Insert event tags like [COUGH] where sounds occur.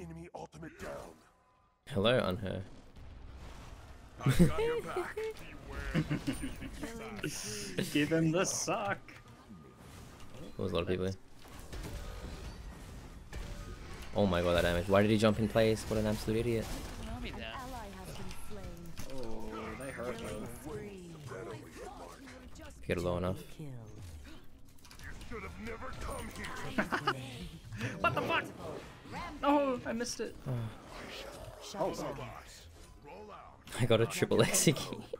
Enemy ultimate down. Hello on her. I got your back. [LAUGHS] Give him the suck. There was a lot of people. here. Oh my god, that damage. Why did he jump in place? What an absolute idiot. I'll be there. Ally has been slain. Oh, they hurt though. Get it low enough. [LAUGHS] I missed it. Oh. Shut oh, down. I got a triple execute. Yeah.